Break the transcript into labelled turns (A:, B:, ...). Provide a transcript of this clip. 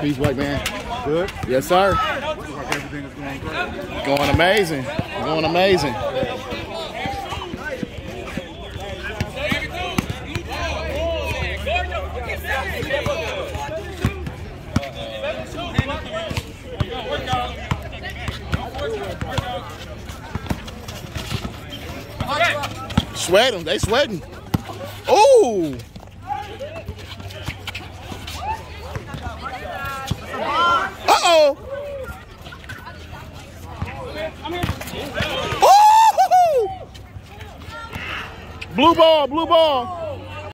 A: Peace, white man.
B: Good.
A: Yes, sir.
B: Like everything is going great.
A: Going amazing. Going amazing. Sweating. They sweating. Ooh. Uh-oh. Blue ball, blue ball.